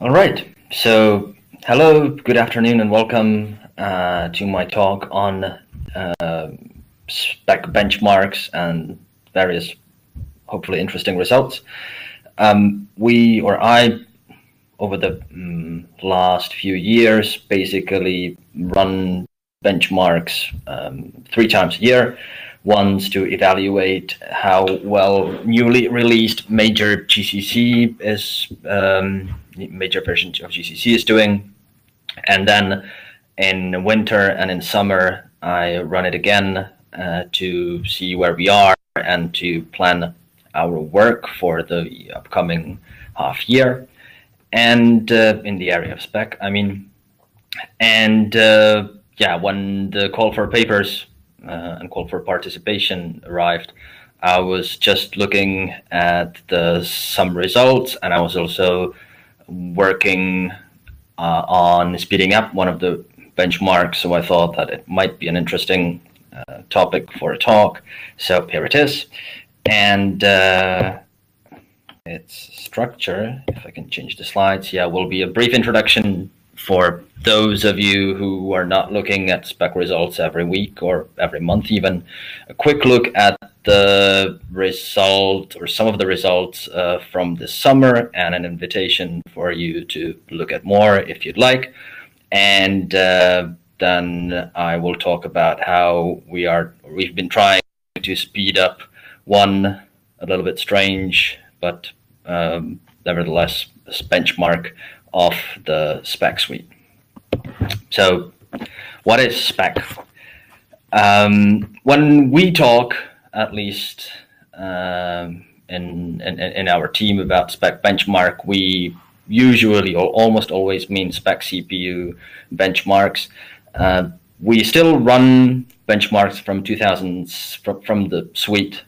All right. So, hello, good afternoon, and welcome uh, to my talk on uh, spec benchmarks and various, hopefully, interesting results. Um, we or I, over the um, last few years, basically run benchmarks um, three times a year ones to evaluate how well newly released major GCC is, um, major version of GCC is doing. And then in winter and in summer, I run it again uh, to see where we are and to plan our work for the upcoming half year. And uh, in the area of spec, I mean, and uh, yeah, when the call for papers uh, and call for participation arrived, I was just looking at the some results, and I was also working uh, on speeding up one of the benchmarks. So I thought that it might be an interesting uh, topic for a talk. So here it is, and uh, its structure. If I can change the slides, yeah, will be a brief introduction for those of you who are not looking at spec results every week or every month even, a quick look at the result or some of the results uh, from this summer and an invitation for you to look at more if you'd like. And uh, then I will talk about how we are, we've been trying to speed up one a little bit strange, but um, nevertheless, benchmark of the spec suite. So, what is spec? Um, when we talk, at least um, in, in, in our team about spec benchmark, we usually or almost always mean spec CPU benchmarks. Uh, we still run benchmarks from 2000 from, from the suite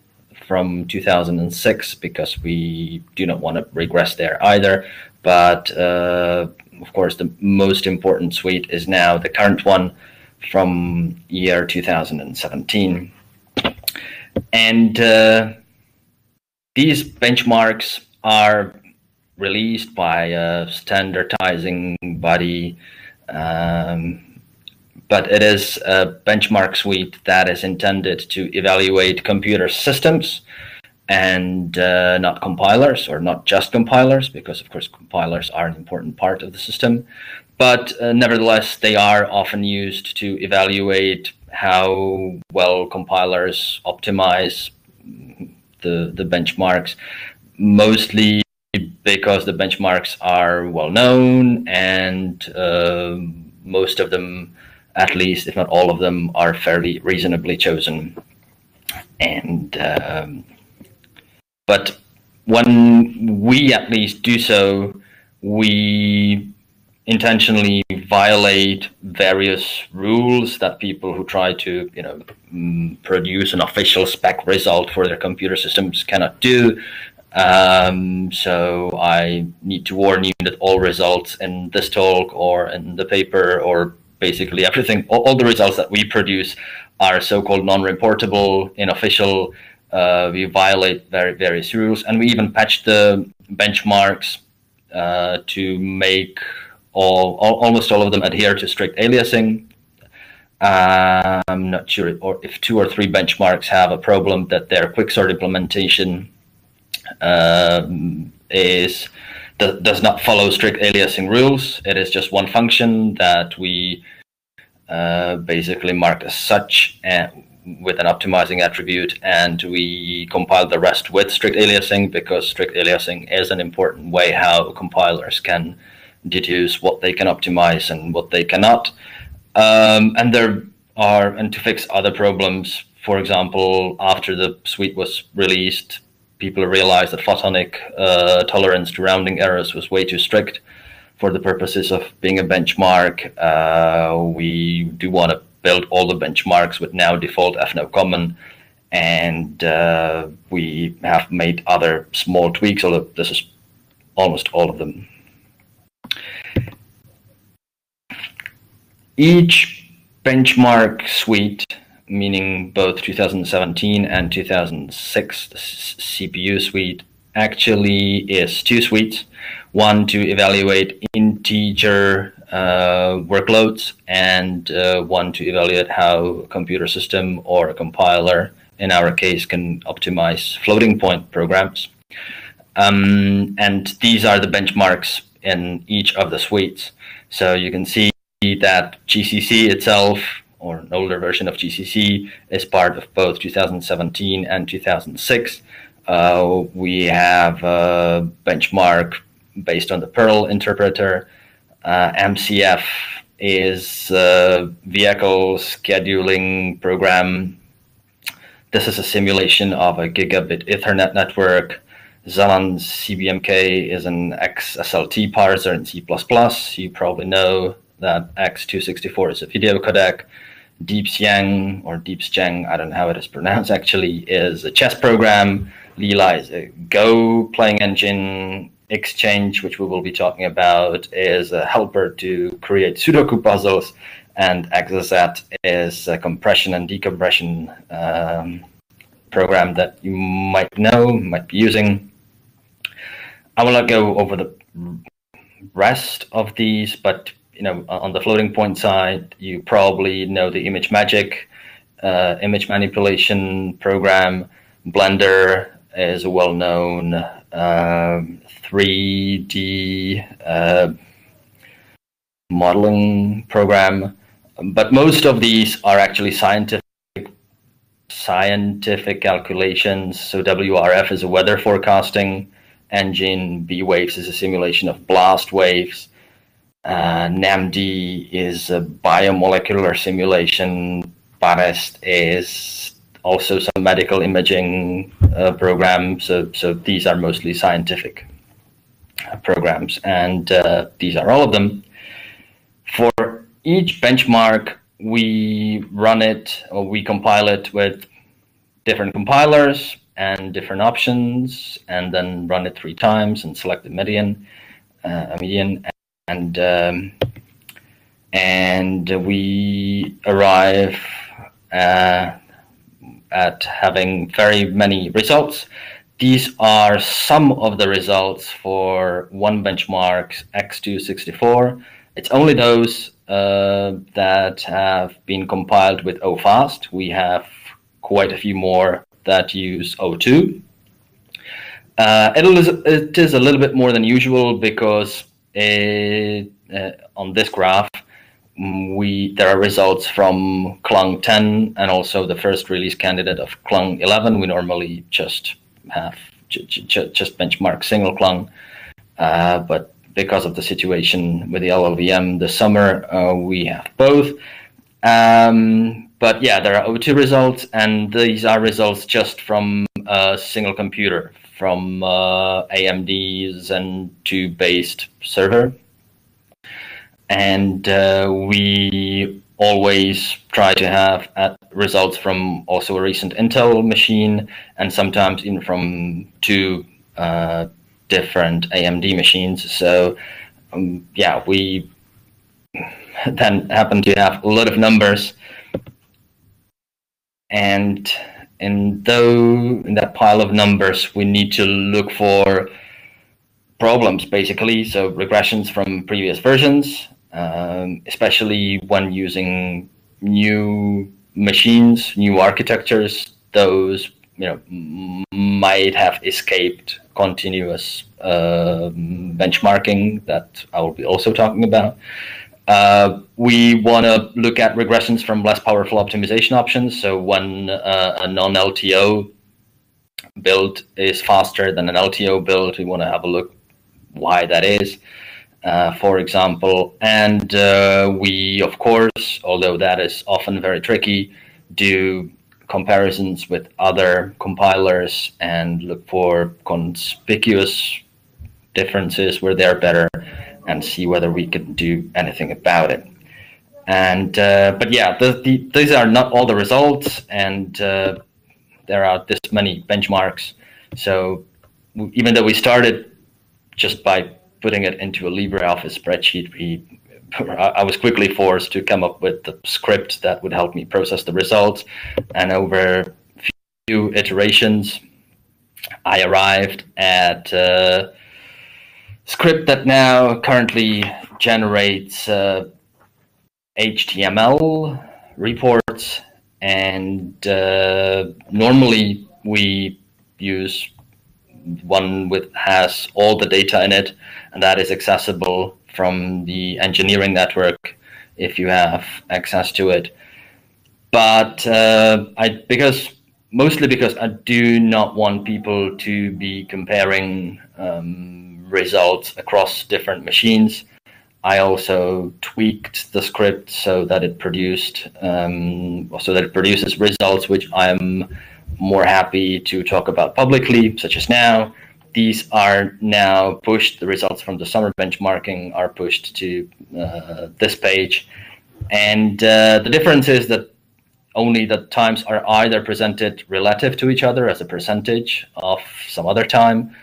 from 2006 because we do not want to regress there either. But uh, of course, the most important suite is now the current one from year 2017. And uh, these benchmarks are released by a standardizing body, um, but it is a benchmark suite that is intended to evaluate computer systems and uh, not compilers or not just compilers, because of course compilers are an important part of the system. But uh, nevertheless, they are often used to evaluate how well compilers optimize the, the benchmarks, mostly because the benchmarks are well known and uh, most of them, at least, if not all of them, are fairly reasonably chosen. And um, but when we at least do so, we intentionally violate various rules that people who try to, you know, mm, produce an official spec result for their computer systems cannot do. Um, so I need to warn you that all results in this talk or in the paper or basically everything, all, all the results that we produce are so-called non-reportable, unofficial, uh, we violate very various rules, and we even patch the benchmarks uh, to make all, all, almost all of them adhere to strict aliasing. I'm not sure or if two or three benchmarks have a problem that their quicksort implementation um, is does not follow strict aliasing rules. It is just one function that we uh, basically mark as such, and with an optimizing attribute and we compile the rest with strict aliasing because strict aliasing is an important way how compilers can deduce what they can optimize and what they cannot. Um, and there are, and to fix other problems, for example, after the suite was released, people realized that fotonik uh, tolerance to rounding errors was way too strict for the purposes of being a benchmark. Uh, we do want to built all the benchmarks with now default FNO common. And uh, we have made other small tweaks, although this is almost all of them. Each benchmark suite, meaning both 2017 and 2006, the CPU suite actually is two suites. One to evaluate integer uh, workloads, and uh, one to evaluate how a computer system or a compiler, in our case, can optimize floating point programs. Um, and these are the benchmarks in each of the suites. So you can see that GCC itself, or an older version of GCC, is part of both 2017 and 2006. Uh, we have a benchmark based on the Perl interpreter. Uh, MCF is a vehicle scheduling program. This is a simulation of a gigabit Ethernet network. Xalan CBMK is an XSLT parser in C++. You probably know that X264 is a video codec. DeepSjeng or DeepSjeng, I don't know how it is pronounced actually, is a chess program. Leela is a Go playing engine. Exchange, which we will be talking about, is a helper to create Sudoku puzzles. And XZ is a compression and decompression um, program that you might know, might be using. I will not go over the rest of these, but you know, on the floating point side, you probably know the ImageMagick uh, image manipulation program. Blender is a well-known uh, 3D uh, modeling program, but most of these are actually scientific scientific calculations. So WRF is a weather forecasting engine. B-Waves is a simulation of blast waves. Uh, NAMD is a biomolecular simulation. PAREST is also some medical imaging uh, programs. So, so these are mostly scientific uh, programs, and uh, these are all of them. For each benchmark, we run it or we compile it with different compilers and different options, and then run it three times and select the median, uh, median, and um, and we arrive uh, at having very many results. These are some of the results for one benchmark X264. It's only those uh, that have been compiled with OFAST. We have quite a few more that use O2. Uh, it, is, it is a little bit more than usual because it, uh, on this graph, we there are results from Clang 10 and also the first release candidate of Clang 11. We normally just have just benchmark single Clang, uh, but because of the situation with the LLVM this summer, uh, we have both. Um, but yeah, there are O2 results, and these are results just from a single computer, from uh, AMD's Zen 2 based server and uh, we always try to have results from also a recent Intel machine and sometimes even from two uh, different AMD machines. So um, yeah, we then happen to have a lot of numbers and in though in that pile of numbers we need to look for problems basically so regressions from previous versions um, especially when using new machines, new architectures. Those you know might have escaped continuous uh, benchmarking that I will be also talking about. Uh, we want to look at regressions from less powerful optimization options. So when uh, a non-LTO build is faster than an LTO build, we want to have a look why that is uh, for example. And uh, we, of course, although that is often very tricky, do comparisons with other compilers and look for conspicuous differences where they're better and see whether we can do anything about it. And uh, but yeah, the, the, these are not all the results, and uh, there are this many benchmarks. So even though we started just by putting it into a LibreOffice spreadsheet, we, I was quickly forced to come up with the script that would help me process the results. And over a few iterations, I arrived at a script that now currently generates uh, HTML reports, and uh, normally we use one with has all the data in it, and that is accessible from the engineering network if you have access to it. But uh, I because mostly because I do not want people to be comparing um, results across different machines. I also tweaked the script so that it produced um, so that it produces results which I'm more happy to talk about publicly, such as now. These are now pushed. The results from the summer benchmarking are pushed to uh, this page, and uh, the difference is that only the times are either presented relative to each other as a percentage of some other time,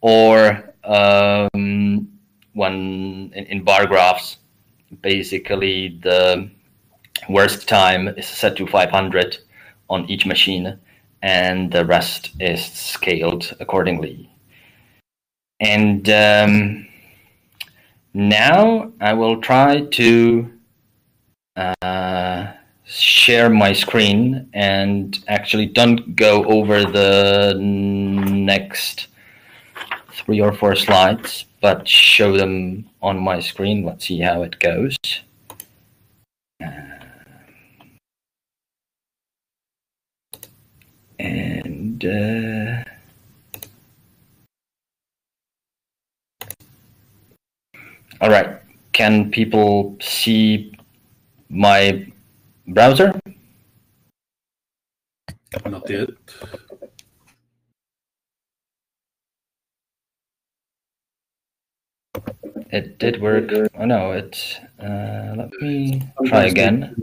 or um, when in, in bar graphs, basically the worst time is set to 500 on each machine and the rest is scaled accordingly. And um, now I will try to uh, share my screen and actually don't go over the next three or four slides, but show them on my screen. Let's see how it goes. And uh, all right. Can people see my browser? Not yet. It did work. Oh no it uh, let me try again.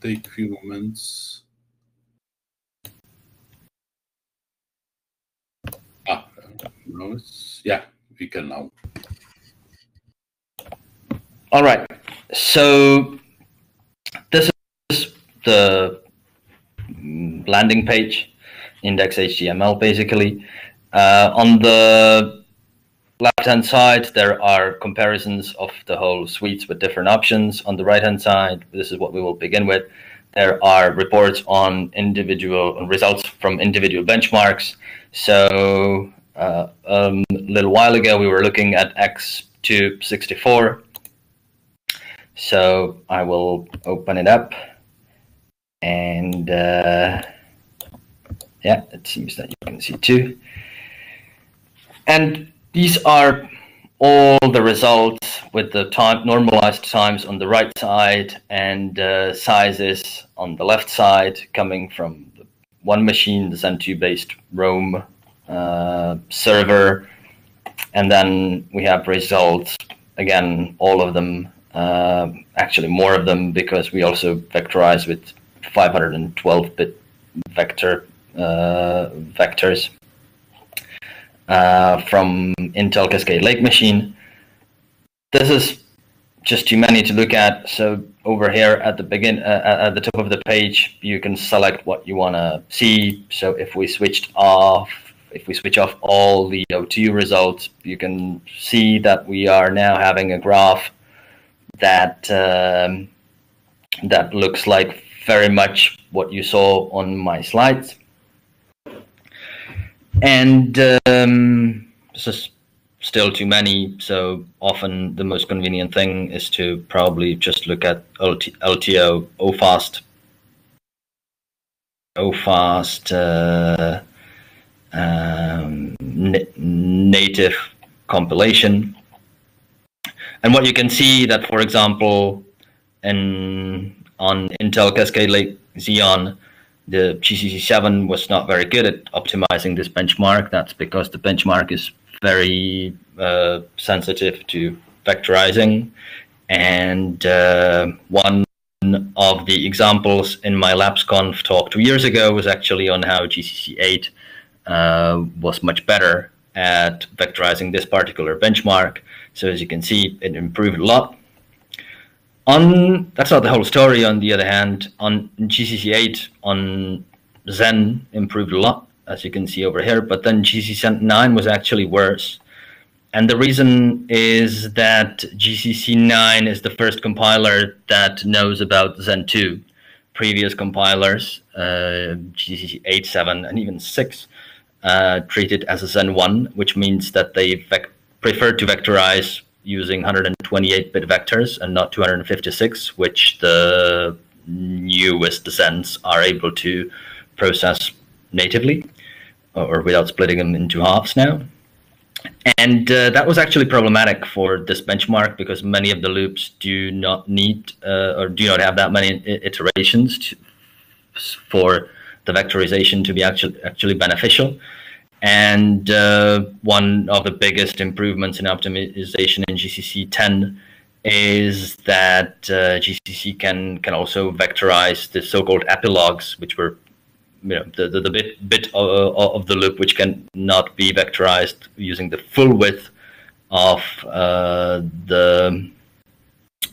take a few moments Ah, yeah, we can now. All right. So this is the landing page, index HTML, basically. Uh, on the left-hand side, there are comparisons of the whole suites with different options. On the right-hand side, this is what we will begin with. There are reports on individual results from individual benchmarks. So uh, um, a little while ago, we were looking at X264. So I will open it up. And uh, yeah, it seems that you can see too. And these are all the results with the time normalized times on the right side and uh, sizes on the left side coming from one machine, the Zen2 based Rome uh, server. And then we have results, again, all of them, uh, actually more of them because we also vectorize with 512 bit vector uh, vectors uh, from Intel Cascade Lake machine. This is just too many to look at. So over here at the begin uh, at the top of the page, you can select what you want to see. So if we switched off, if we switch off all the O2 results, you can see that we are now having a graph that um, that looks like very much what you saw on my slides. And um, this is still too many. So often the most convenient thing is to probably just look at LT, LTO, OFAST, OFAST uh, um, native compilation. And what you can see that, for example, in on Intel Cascade Lake Xeon, the GCC7 was not very good at optimizing this benchmark. That's because the benchmark is very uh, sensitive to vectorizing. And uh, one of the examples in my LabsConf talk two years ago was actually on how GCC8 uh, was much better at vectorizing this particular benchmark. So as you can see, it improved a lot. On that's not the whole story. On the other hand, on GCC8 on Zen improved a lot. as you can see over here. But then GCC 9 was actually worse. And the reason is that GCC 9 is the first compiler that knows about Zen 2. Previous compilers, uh, GCC 8, 7, and even 6, uh, treat it as a Zen 1, which means that they prefer to vectorize using 128-bit vectors and not 256, which the newest Zens are able to process natively or without splitting them into halves now. And uh, that was actually problematic for this benchmark because many of the loops do not need uh, or do not have that many iterations to, for the vectorization to be actually actually beneficial. And uh, one of the biggest improvements in optimization in GCC 10 is that uh, GCC can can also vectorize the so-called epilogues, which were you know the, the, the bit bit of, of, the loop which can not be vectorized using the full width of uh, the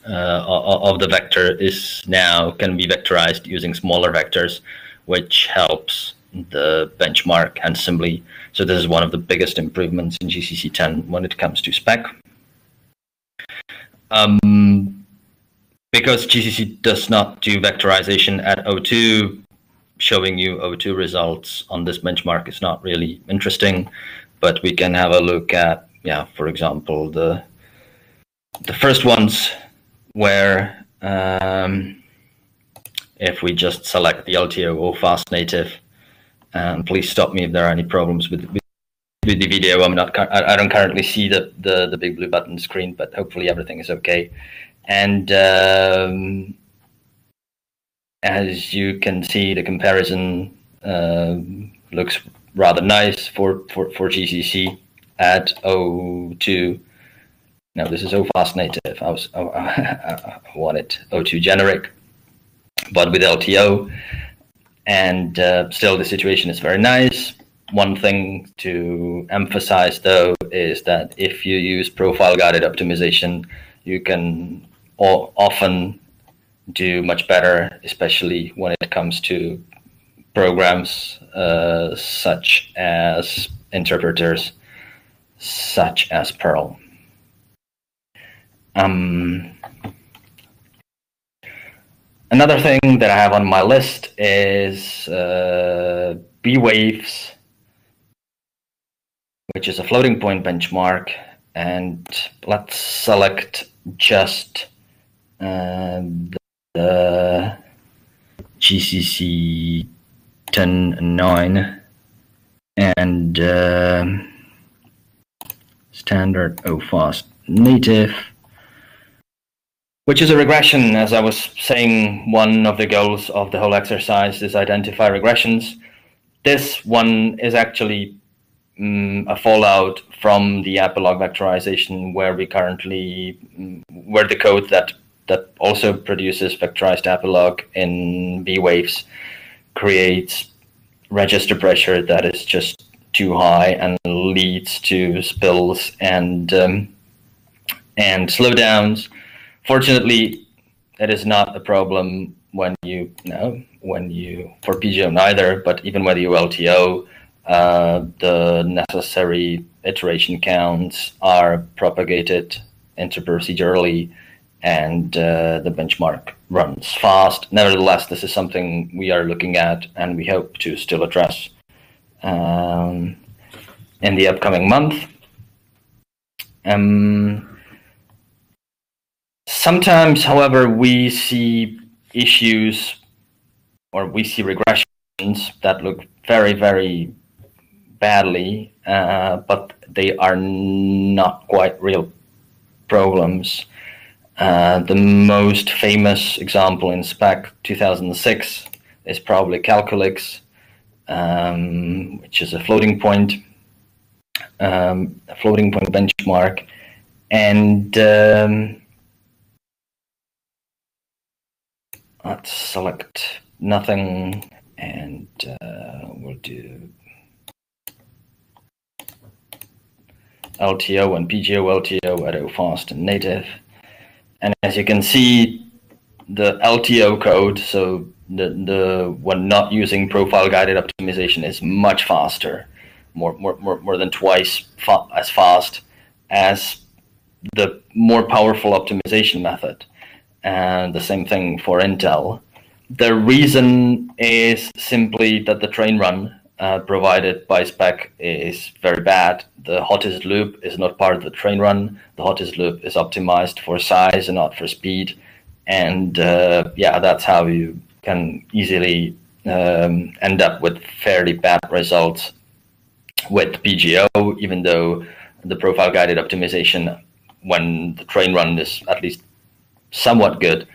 uh, of the vector is now can be vectorized using smaller vectors, which helps the benchmark and handsomely. So this is one of the biggest improvements in GCC 10 when it comes to spec. Um, because GCC does not do vectorization at O2, showing you O2 results on this benchmark is not really interesting, but we can have a look at, yeah, for example, the the first ones where um, if we just select the LTO or fast native, and please stop me if there are any problems with, with the video. I'm not. I don't currently see the, the the big blue button screen, but hopefully everything is okay. And um, as you can see, the comparison uh, looks rather nice for for for GCC at O2. Now this is O fast native. I was I wanted O2 generic, but with LTO, and uh, still the situation is very nice one thing to emphasize though is that if you use profile guided optimization, you can often do much better, especially when it comes to programs uh, such as interpreters, such as Perl. Um, another thing that I have on my list is uh, B-Waves which is a floating point benchmark. And let's select just uh, the GCC 10.9 and uh, standard OFAST native, which is a regression. As I was saying, one of the goals of the whole exercise is identify regressions. This one is actually um, a fallout from the epilogue vectorization where we currently um, where the code that that also produces vectorized epilogue in B waves creates register pressure that is just too high and leads to spills and um, and slowdowns. Fortunately, it is not a problem when you, you know when you for PGO neither, but even when you LTO uh, the necessary iteration counts are propagated interprocedurally and uh, the benchmark runs fast. Nevertheless, this is something we are looking at and we hope to still address um, in the upcoming month. Um, sometimes, however, we see issues or we see regressions that look very, very badly, uh, but they are not quite real problems. Uh, the most famous example in spec 2006 is probably Calculix, um, which is a floating point, um, a floating point benchmark, and um, let's select nothing, and uh, we'll do LTO and PGO LTO at OFAST and native. And as you can see, the LTO code, so the the when not using profile guided optimization is much faster, more more more, more than twice fa- as fast as the more powerful optimization method. And the same thing for Intel. The reason is simply that the train run uh, provided by spec is very bad. The hottest loop is not part of the train run. The hottest loop is optimized for size and not for speed. And uh, yeah, that's how you can easily um, end up with fairly bad results with PGO, even though the profile guided optimization, when the train run is at least somewhat good,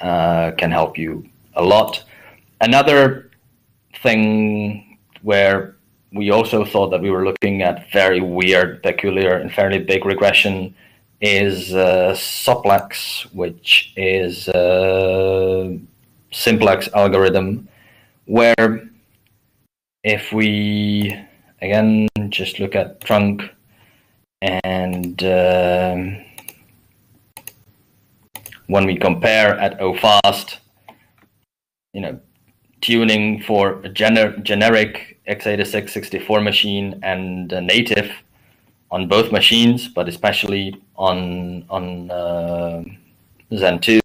uh, can help you a lot. Another thing where we also thought that we were looking at very weird, peculiar, and fairly big regression is uh, which is a simplex algorithm where if we again just look at trunk and um, when we compare at OFAST, you know, tuning for a gener- generic x86 64 machine and native on both machines, but especially on on uh, Zen 2,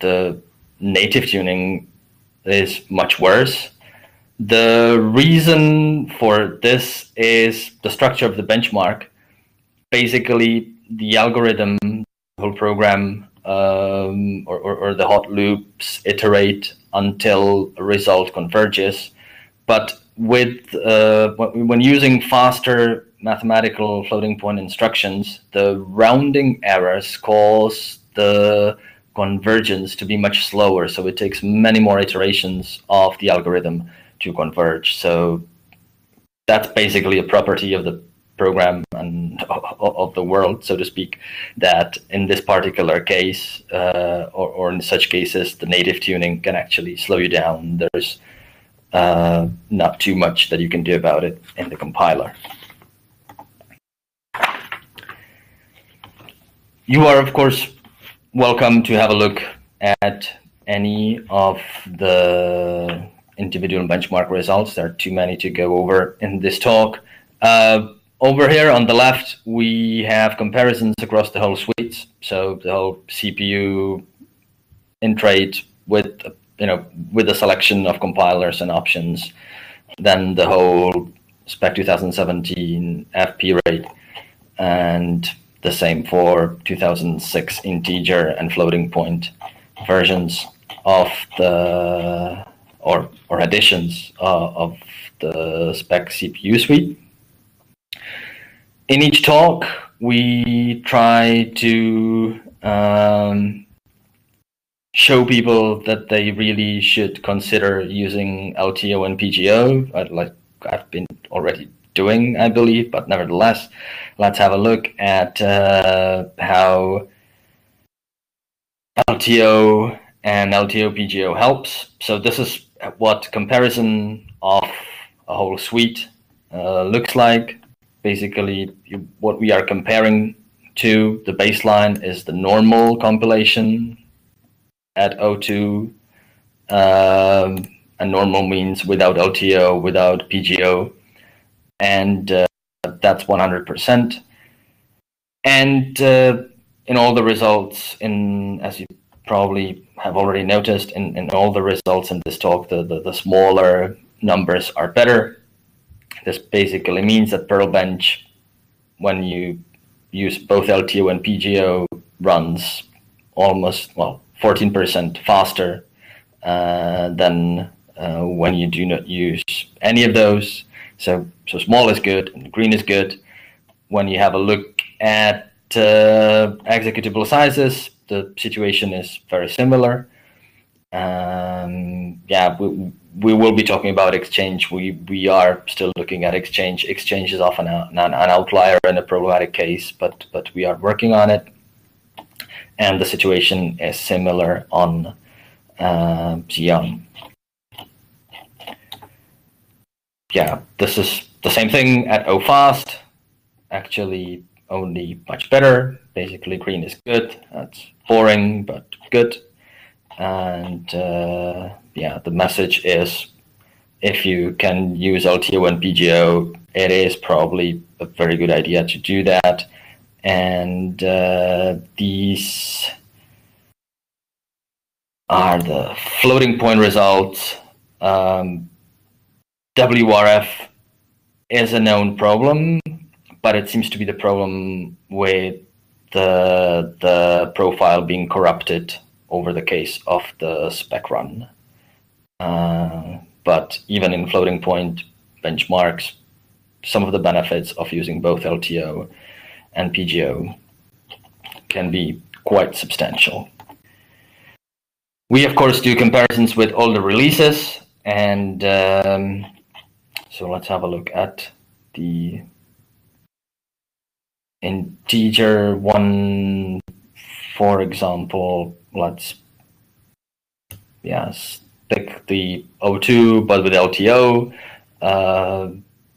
the native tuning is much worse. The reason for this is the structure of the benchmark. Basically, the algorithm, the whole program, um, or, or, or, the hot loops iterate until a result converges. But with uh, when using faster mathematical floating point instructions, the rounding errors cause the convergence to be much slower. So it takes many more iterations of the algorithm to converge. So that's basically a property of the program and of the world, so to speak, that in this particular case, uh, or, or in such cases, the native tuning can actually slow you down. There's uh, not too much that you can do about it in the compiler. You are, of course, welcome to have a look at any of the individual benchmark results. There are too many to go over in this talk. Uh, over here on the left, we have comparisons across the whole suite. So the whole CPU Intrate with you know with a selection of compilers and options. Then the whole Spec 2017 FP rate and the same for 2006 integer and floating point versions of the or or additions uh, of the spec CPU suite. In each talk, we try to um, show people that they really should consider using LTO and PGO, like I've been already doing, I believe, but nevertheless, let's have a look at uh, how LTO and LTO PGO helps. So this is what comparison of a whole suite uh, looks like. Basically, you, what we are comparing to the baseline is the normal compilation at O2. Um, and normal means without LTO, without PGO and uh, that's 100%. And uh, in all the results, in as you probably have already noticed, in, in all the results in this talk, the, the, the smaller numbers are better. This basically means that Perlbench, when you use both LTO and PGO, runs almost, well, 14% faster uh, than uh, when you do not use any of those. So, so small is good, and green is good. When you have a look at uh, executable sizes, the situation is very similar. Um, yeah, we, we will be talking about Exchange. We we are still looking at Exchange. Exchange is often a, an, an outlier and a problematic case, but but we are working on it. And the situation is similar on uh, yeah, this is the same thing at OFAST, actually only much better. Basically, green is good. That's boring, but good. And uh, yeah, the message is if you can use LTO and PGO, it is probably a very good idea to do that. And uh, these are the floating point results. Um, WRF is a known problem, but it seems to be the problem with the the profile being corrupted over the case of the spec run. But even in floating point benchmarks, some of the benefits of using both LTO and PGO can be quite substantial. We, of course, do comparisons with all the releases, and um, so let's have a look at the integer one, for example. Let's yes, pick the O2, but with LTO, uh,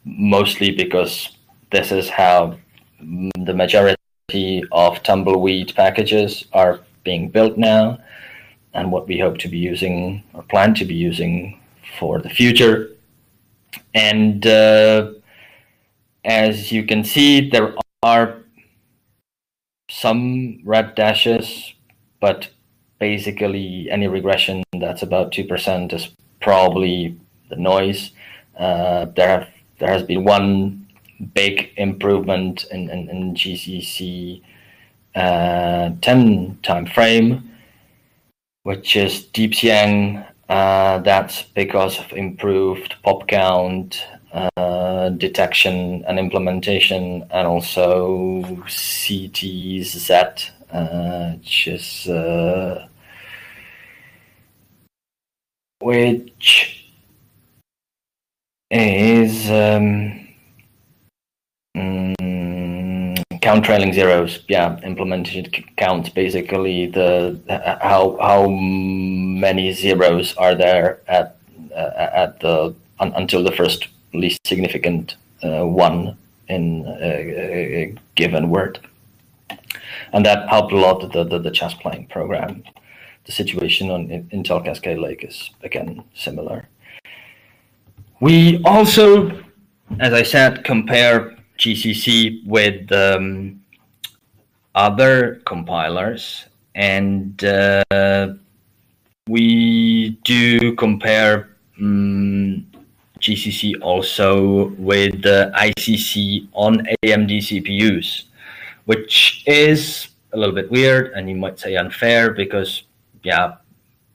mostly because this is how the majority of tumbleweed packages are being built now and what we hope to be using or plan to be using for the future. And uh, as you can see, there are some red dashes, but basically any regression that's about 2% is probably the noise. Uh, there have there has been one big improvement in, in, in GCC uh, 10 time frame, which is Deep Sjeng. Uh, that's because of improved pop count, uh, detection and implementation, and also CTZ, uh, which is uh, which is um, mm, count trailing zeros. Yeah, implemented counts basically the how how many zeros are there at uh, at the un, until the first least significant uh, one in a, a, given word. And that helped a lot the, the, the chess playing program. The situation on Intel Cascade Lake is again similar. We also, as I said, compare GCC with um, other compilers, and uh, we do compare um, GCC also with the ICC on AMD CPUs, which is a little bit weird and you might say unfair because, yeah,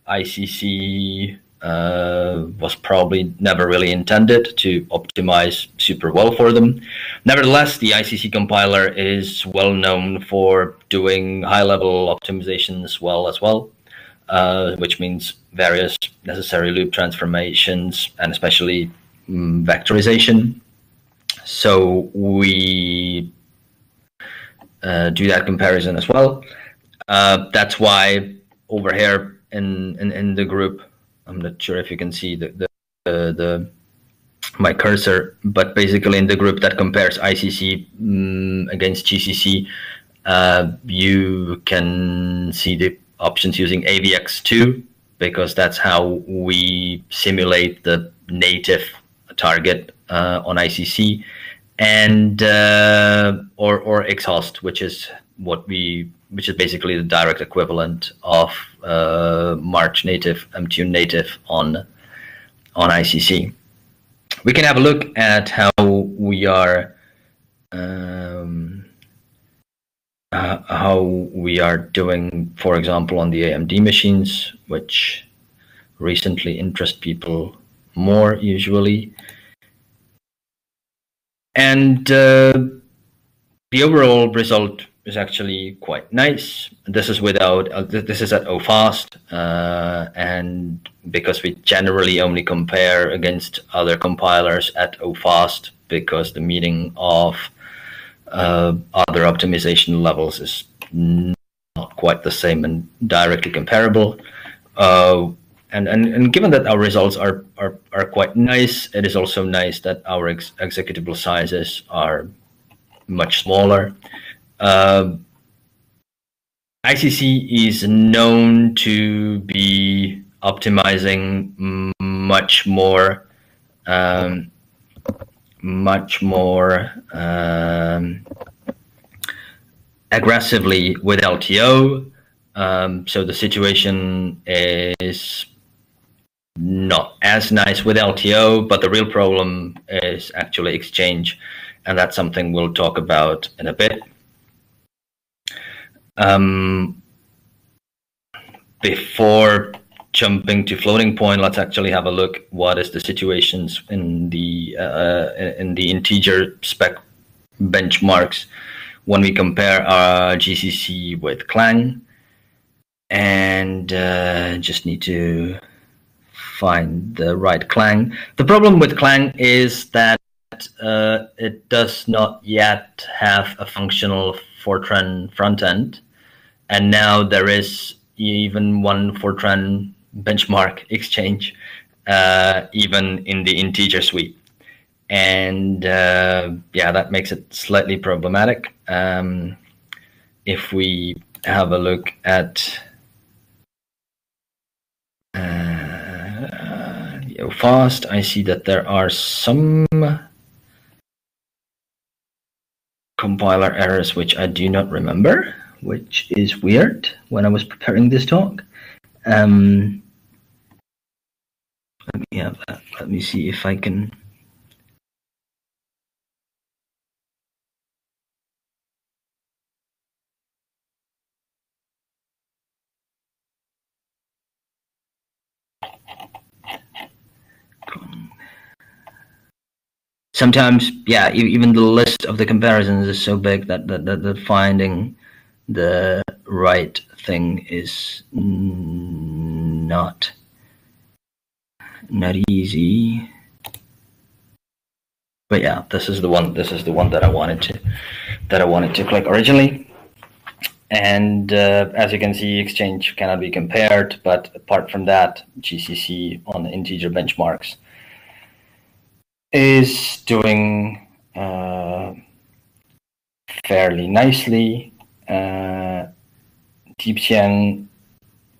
ICC uh, was probably never really intended to optimize super well for them. Nevertheless, the ICC compiler is well known for doing high level optimizations well as well, uh, which means various necessary loop transformations and especially um, vectorization. So we uh, do that comparison as well. Uh, that's why over here in, in, in the group, I'm not sure if you can see the the, uh, the my cursor, but basically in the group that compares ICC um, against GCC, uh, you can see the options using AVX2 because that's how we simulate the native target uh, on ICC, and uh, or or xHost, which is what we which is basically the direct equivalent of uh, March native, MTune native on on ICC. We can have a look at how we are um, uh, how we are doing, for example, on the AMD machines, which recently interest people more usually. And uh, the overall result is actually quite nice. This is without, uh, this is at OFAST, uh, and because we generally only compare against other compilers at OFAST because the meeting of uh, other optimization levels is not quite the same and directly comparable. Uh, and, and, and given that our results are, are, are quite nice, it is also nice that our ex executable sizes are much smaller. Uh, ICC is known to be optimizing much more, um, much more um, aggressively with LTO. Um, so the situation is not as nice with LTO, but the real problem is actually exchange, and that's something we'll talk about in a bit. Um, before jumping to floating point, let's actually have a look. What is the situations in the uh, in the integer spec benchmarks when we compare our GCC with Clang? And uh, just need to find the right Clang. The problem with Clang is that uh, it does not yet have a functional Fortran front end, and now there is even one Fortran benchmark exchange, uh, even in the integer suite. And uh, yeah, that makes it slightly problematic. Um, if we have a look at uh, fast, I see that there are some compiler errors which I do not remember, which is weird when I was preparing this talk. Um, let me have that. Let me see if I can. Sometimes yeah even the list of the comparisons is so big that that, that, that finding the right thing is not not easy. But yeah this is the one this is the one that i wanted to that i wanted to click originally. And uh, as you can see exchange cannot be compared but apart from that gcc on integer benchmarks is doing uh, fairly nicely. Uh, DeepSjeng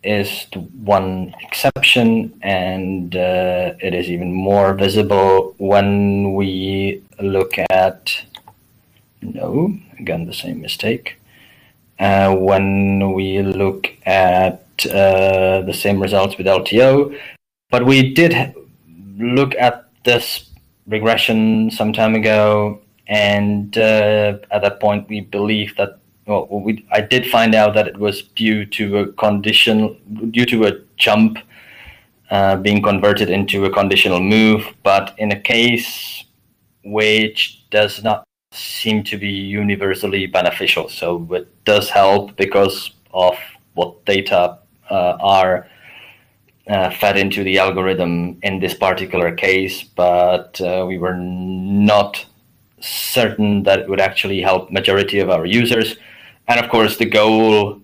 is the one exception, and uh, it is even more visible when we look at. No, again, the same mistake. Uh, when we look at uh, the same results with LTO, but we did look at this regression some time ago, and uh, at that point we believe that well, we, I did find out that it was due to a condition, due to a jump uh, being converted into a conditional move, but in a case which does not seem to be universally beneficial. So it does help because of what data uh, are uh, fed into the algorithm in this particular case, but uh, we were not certain that it would actually help majority of our users. And of course, the goal,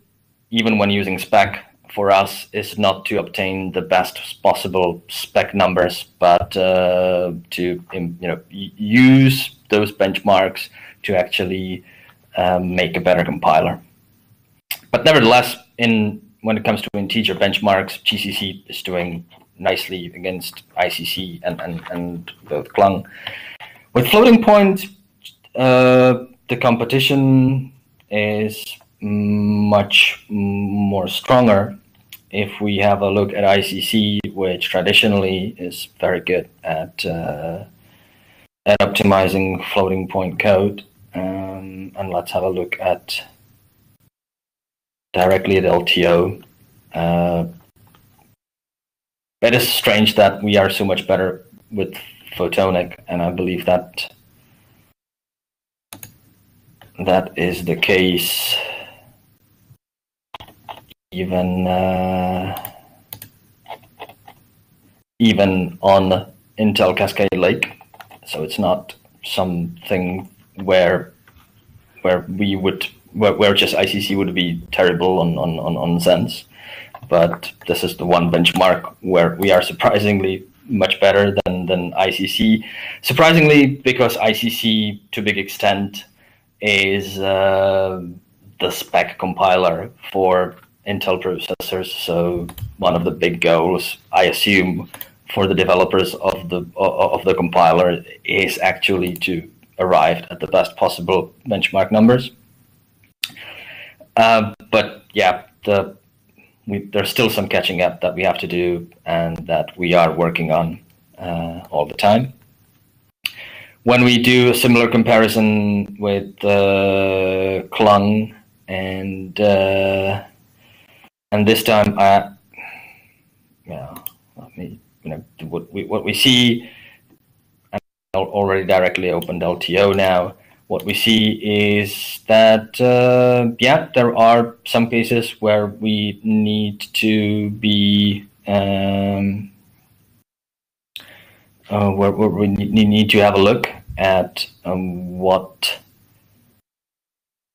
even when using spec for us, is not to obtain the best possible spec numbers, but uh, to you know use those benchmarks to actually um, make a better compiler. But nevertheless, in when it comes to integer benchmarks, GCC is doing nicely against ICC and, and, and the Clang. With floating point, uh, the competition is much more stronger. If we have a look at ICC, which traditionally is very good at uh, at optimizing floating point code, um, and let's have a look at directly at LTO. Uh, it is strange that we are so much better with fotonik, and I believe that that is the case even uh, even on Intel Cascade Lake. So it's not something where where we would where, just ICC would be terrible on, on, on, on Zens. But this is the one benchmark where we are surprisingly much better than, than ICC. Surprisingly, because ICC, to a big extent, is uh, the spec compiler for Intel processors. So one of the big goals, I assume, for the developers of the of the compiler is actually to arrive at the best possible benchmark numbers. Uh, but yeah, the we, there's still some catching up that we have to do and that we are working on uh, all the time. When we do a similar comparison with uh, Clang and uh, and this time, I yeah, let me you know what we what we see. Already directly opened LTO now. What we see is that uh, yeah, there are some cases where we need to be um, uh, where, where, we need to have a look at um, what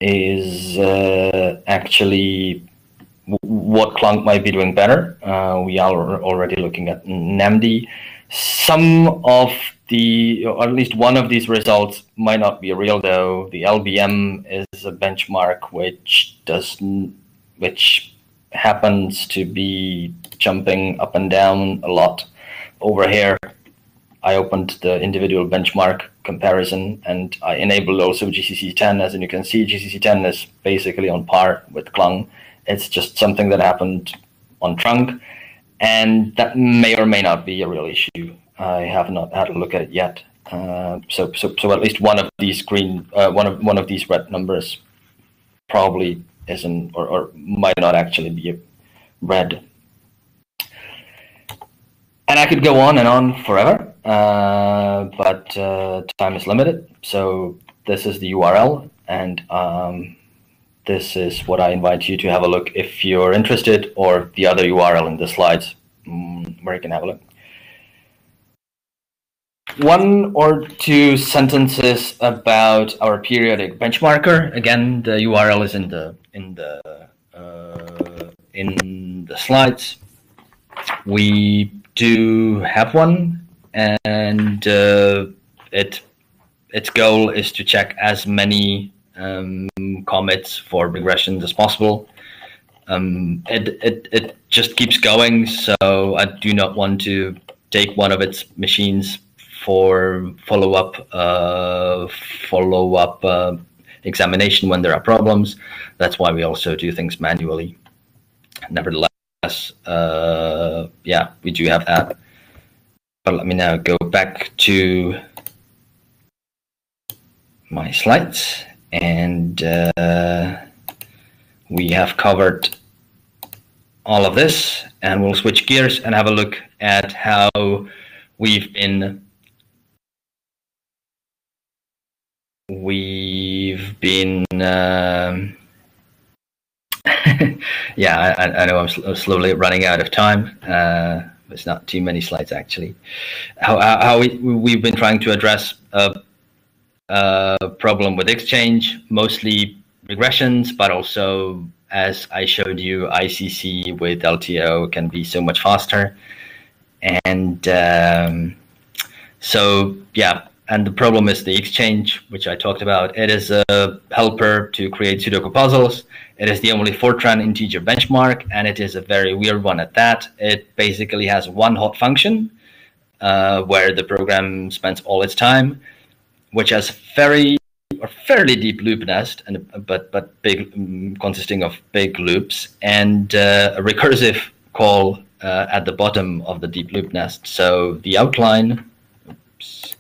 is uh, actually what Clang might be doing better. Uh, we are already looking at NAMD. Some of the, or at least one of these results might not be real though. The LBM is a benchmark which doesn't, which happens to be jumping up and down a lot. Over here, I opened the individual benchmark comparison and I enabled also GCC 10. As you can see, GCC 10 is basically on par with Clang. It's just something that happened on trunk, and that may or may not be a real issue. I have not had a look at it yet. Uh, so, so, so at least one of these green, uh, one of one of these red numbers, probably isn't or, or might not actually be red. And I could go on and on forever, uh, but uh, time is limited. So this is the URL, and um, this is what I invite you to have a look if you're interested, or the other URL in the slides mm, where you can have a look. One or two sentences about our periodic benchmarker. Again, the URL is in the in the uh, in the slides. We do have one, and uh, it its goal is to check as many um, commits for regressions as possible. Um, it, it, it just keeps going, so I do not want to take one of its machines for follow up uh, follow up uh, examination when there are problems. That's why we also do things manually. Nevertheless, uh, yeah, we do have that. But let me now go back to my slides and uh, we have covered all of this and we'll switch gears and have a look at how we've been we've been um, yeah I, I, know i'm sl slowly running out of time. Uh, it's not too many slides actually. How, how we, we've been trying to address uh, uh, problem with Exchange, mostly regressions, but also, as I showed you, ICC with LTO can be so much faster. And um, so, yeah, and the problem is the exchange, which I talked about. It is a helper to create Sudoku puzzles. It is the only Fortran integer benchmark, and it is a very weird one at that. It basically has one hot function uh, where the program spends all its time which has very or fairly deep loop nest, and but but big, um, consisting of big loops and uh, a recursive call uh, at the bottom of the deep loop nest. So the outline, oops,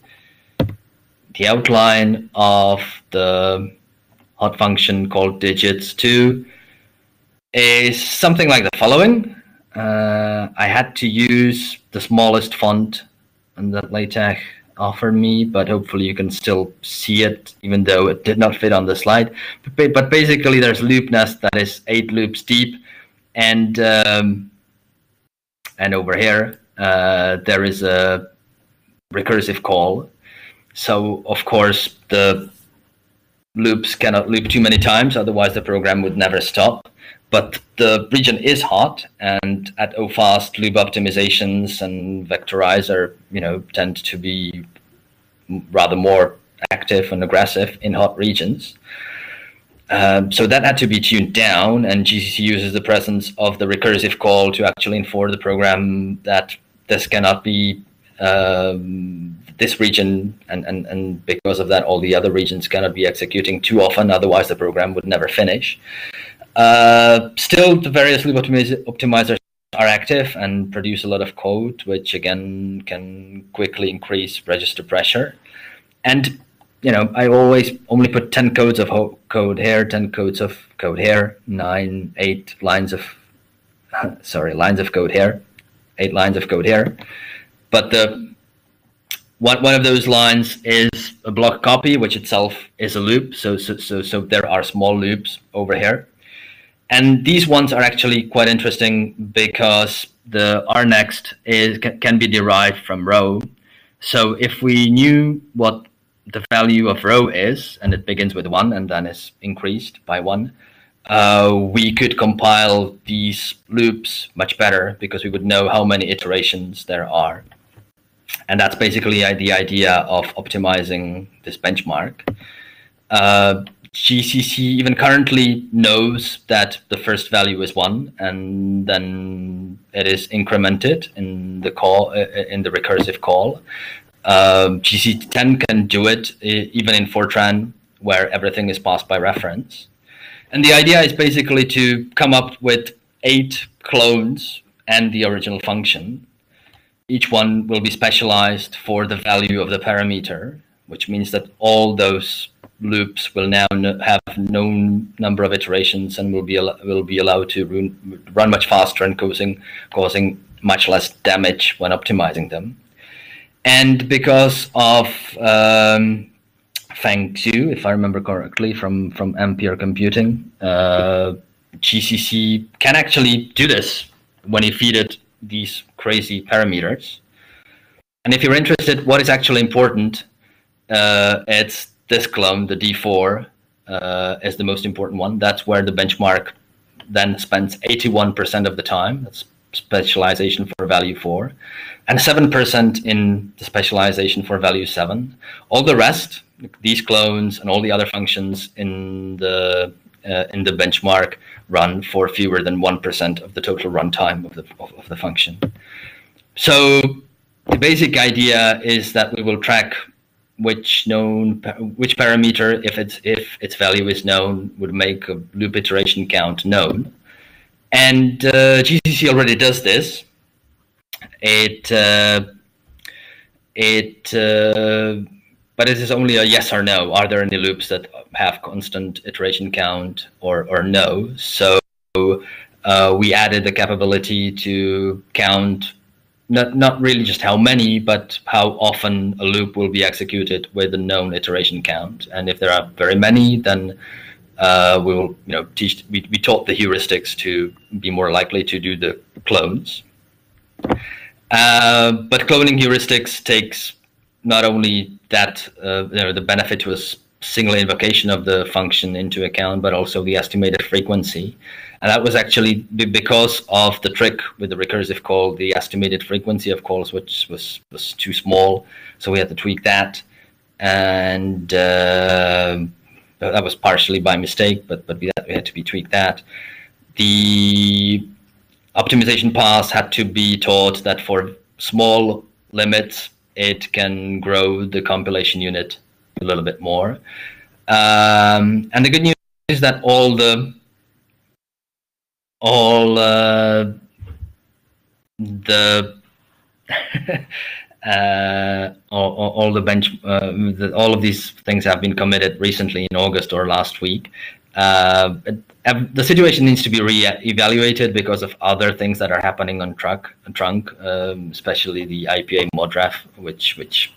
the outline of the hot function called digits two is something like the following. Uh, I had to use the smallest font in that LaTeX offered me, but hopefully you can still see it, even though it did not fit on the slide. But, but basically, there's loop nest that is eight loops deep, and um, and over here uh, there is a recursive call. So of course the loops cannot loop too many times, otherwise the program would never stop but the region is hot and at OFAST loop optimizations and vectorizer you know tend to be rather more active and aggressive in hot regions um, so that had to be tuned down, and GCC uses the presence of the recursive call to actually inform the program that this cannot be um, this region, and, and, and because of that, all the other regions cannot be executing too often, otherwise the program would never finish. Uh, still, the various loop optimizers are active and produce a lot of code, which again can quickly increase register pressure. And you know, I always only put ten codes of code here, ten codes of code here, nine, eight lines of sorry, lines of code here, eight lines of code here. But the one, one of those lines is a block copy, which itself is a loop. So, so, so, so there are small loops over here. And these ones are actually quite interesting because the R next is can be derived from row. So if we knew what the value of row is, and it begins with one and then is increased by one, uh, we could compile these loops much better because we would know how many iterations there are. And that's basically the idea of optimizing this benchmark. Uh, GCC even currently knows that the first value is one, and then it is incremented in the call uh, in the recursive call. Um, GCC10 can do it even in Fortran, where everything is passed by reference. And the idea is basically to come up with eight clones and the original function. Each one will be specialized for the value of the parameter, which means that all those loops will now have known number of iterations and will be will be allowed to run, run much faster and causing causing much less damage when optimizing them. And because of um, Feng Xue, if I remember correctly, from from Ampere Computing, uh, GCC can actually do this when you feed it these crazy parameters. And if you're interested, what is actually important? Uh, it's this clone, the D4, uh, is the most important one. That's where the benchmark then spends 81% of the time. That's specialization for value 4 and 7% in the specialization for value 7 all the rest these clones and all the other functions in the uh, in the benchmark run for fewer than 1% of the total runtime of the of, of the function so the basic idea is that we will track which known which parameter if its if its value is known would make a loop iteration count known. And uh, gcc already does this. It uh, it uh, but it is only a yes or no. Are there any loops that have constant iteration count or or no? So uh, we added the capability to count not not really just how many, but how often a loop will be executed with a known iteration count. And if there are very many, then uh, we will you know teach we, we taught the heuristics to be more likely to do the clones. Uh, but cloning heuristics takes not only that uh, you know, the benefit to a single invocation of the function into account, but also the estimated frequency. And that was actually because of the trick with the recursive call, the estimated frequency of calls, which was, was too small. So we had to tweak that. And uh, that was partially by mistake, but, but we, had, we had to be tweaked that. The optimization pass had to be taught that for small limits, it can grow the compilation unit a little bit more. Um, and the good news is that all the all uh, the uh, all, all, the bench uh, the, all of these things have been committed recently in August or last week. Uh, the situation needs to be re-evaluated because of other things that are happening on truck trunk, um, especially the IPA modref, which which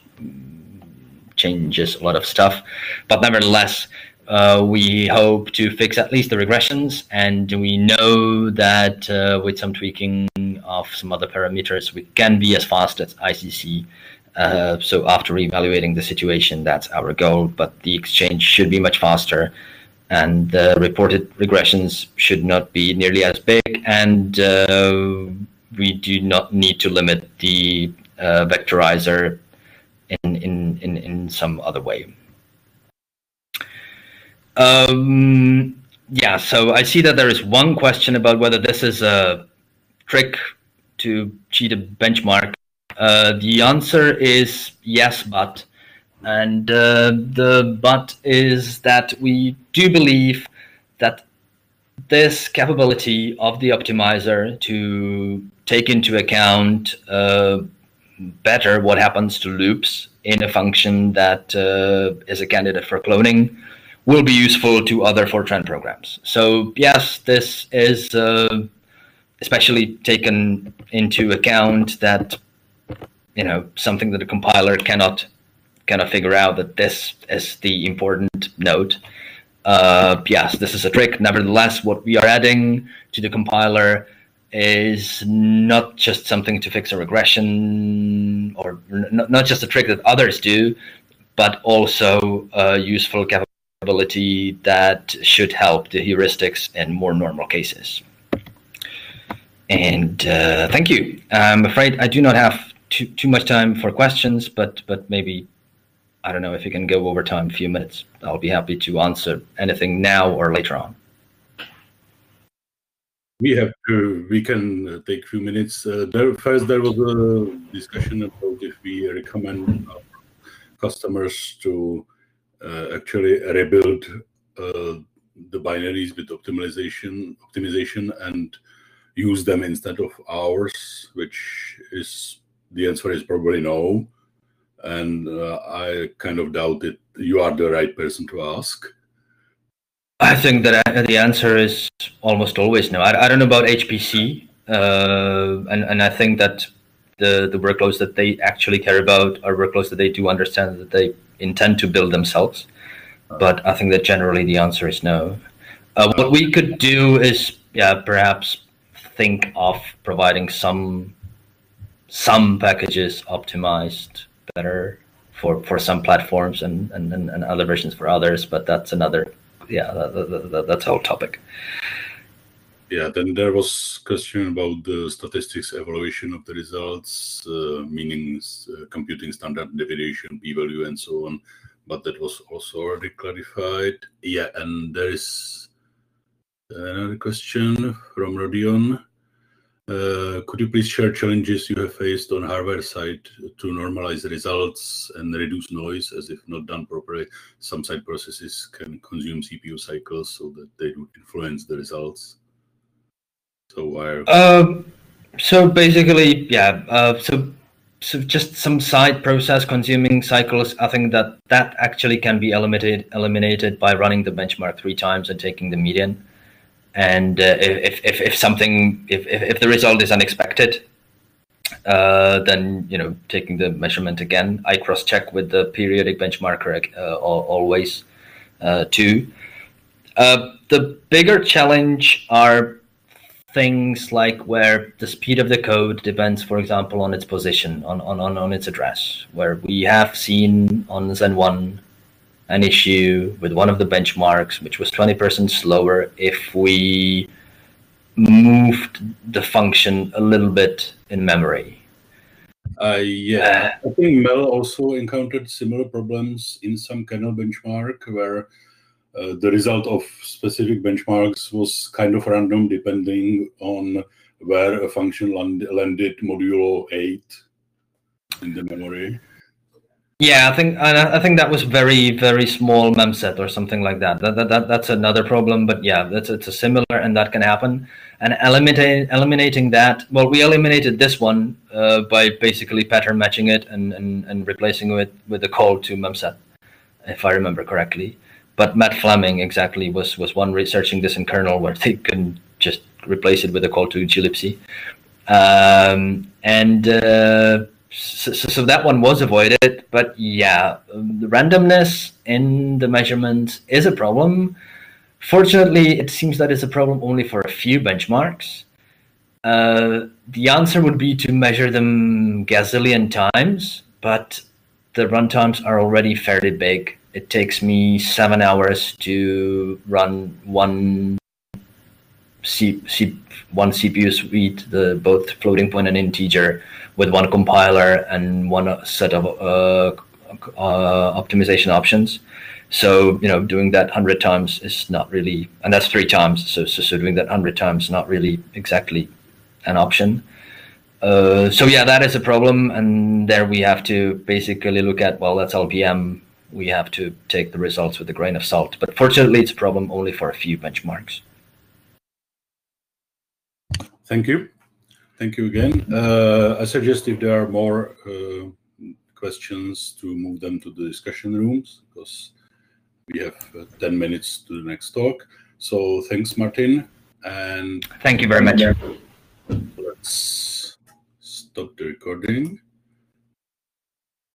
changes a lot of stuff. But nevertheless, uh, we hope to fix at least the regressions, and we know that uh, with some tweaking of some other parameters, we can be as fast as ICC. Uh, so after evaluating the situation, that's our goal. But the exchange should be much faster, and the reported regressions should not be nearly as big, and uh, we do not need to limit the uh, vectorizer in, in, in, in some other way. Um, yeah, so I see that there is one question about whether this is a trick to cheat a benchmark. Uh, the answer is yes, but. And uh, the but is that we do believe that this capability of the optimizer to take into account uh, better what happens to loops in a function that uh, is a candidate for cloning will be useful to other Fortran programs. So yes, this is uh, especially taken into account that you know something that a compiler cannot cannot figure out that this is the important node. Uh, yes, this is a trick. Nevertheless, what we are adding to the compiler is not just something to fix a regression or not just a trick that others do, but also a useful capability that should help the heuristics in more normal cases. And uh, thank you. I'm afraid I do not have too, too much time for questions, but but maybe I don't know if you can go over time a few minutes. I'll be happy to answer anything now or later on. We have to. We can uh, take a few minutes. Uh, there, first, there was a discussion about if we recommend customers to uh, actually rebuild uh, the binaries with optimization, optimization, and use them instead of ours, which is the answer is probably no. And uh, I kind of doubt that you are the right person to ask. I think that the answer is almost always no. I, I don't know about HPC, uh, and and I think that the the workloads that they actually care about are workloads that they do understand that they intend to build themselves. But I think that generally the answer is no. Uh, what we could do is, yeah, perhaps think of providing some some packages optimized better for for some platforms and and, and other versions for others. But that's another yeah, that, that, that's our topic. Yeah, then there was question about the statistics evaluation of the results, uh, meaning uh, computing standard deviation, p-value, and so on. But that was also already clarified. Yeah, and there is another question from Rodion. Uh, could you please share challenges you have faced on hardware side to normalize the results and reduce noise as if not done properly? Some side processes can consume CPU cycles so that they do influence the results. So why? Um, so basically, yeah. Uh, so so just some side process consuming cycles. I think that that actually can be eliminated eliminated by running the benchmark three times and taking the median and uh, if, if, if something if, if, if the result is unexpected uh, then you know taking the measurement again i cross check with the periodic benchmarker uh, always uh, too uh, the bigger challenge are things like where the speed of the code depends for example on its position on, on, on, on its address where we have seen on zen 1 an issue with one of the benchmarks, which was 20% slower if we moved the function a little bit in memory. Uh, yeah, uh, I think Mel also encountered similar problems in some kernel benchmark where uh, the result of specific benchmarks was kind of random depending on where a function land- landed modulo 8 in the memory. Yeah, I think I think that was very very small memset or something like that. That, that, that that's another problem. But yeah, that's it's a similar and that can happen. And eliminating eliminating that. Well, we eliminated this one uh, by basically pattern matching it and, and and replacing it with a call to memset, if I remember correctly. But Matt Fleming exactly was was one researching this in kernel where they can just replace it with a call to glibc. Um, and uh, so, so, that one was avoided but yeah the randomness in the measurements is a problem. Fortunately it seems that it's a problem only for a few benchmarks. Uh, the answer would be to measure them gazillion times but the runtimes are already fairly big it takes me seven hours to run one C, C, one CPU suite, the both floating point and integer, with one compiler and one set of uh, uh, optimization options. So you know, doing that hundred times is not really, and that's three times. So so, so doing that hundred times is not really exactly an option. Uh, so yeah, that is a problem, and there we have to basically look at well, that's LBM. We have to take the results with a grain of salt. But fortunately, it's a problem only for a few benchmarks. Thank you. Thank you again. Uh, I suggest if there are more uh, questions to move them to the discussion rooms because we have uh, 10 minutes to the next talk. So thanks, Martin. And thank you very much. Let's stop the recording.